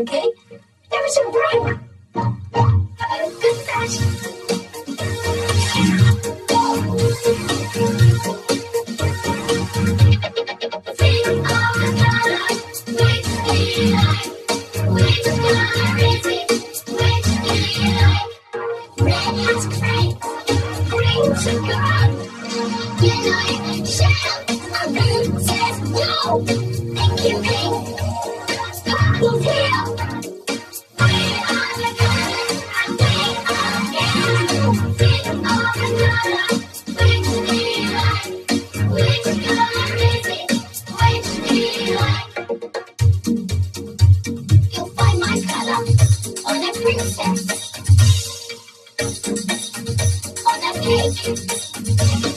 monkey. There is a room. Goodness. Think of the color. Which do you like? Which color is a. Yellow shell. A. on a princess, on a pig,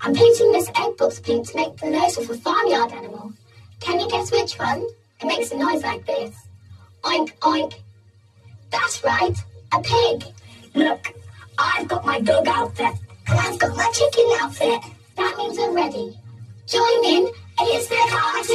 I'm painting this egg box pink to make the nose of a farmyard animal. Can you guess which one? It makes a noise like this. Oink, oink. That's right, a pig. Look, I've got my dog outfit. And I've got my chicken outfit. That means I'm ready. Join in. It's the Cartoonito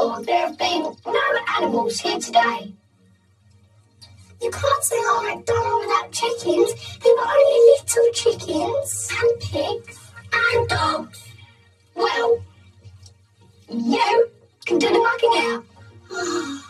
There have been no animals here today? You can't say oh MacDonald without chickens. There were only little chickens and pigs and dogs. Well, you can do the mucking out. Oh.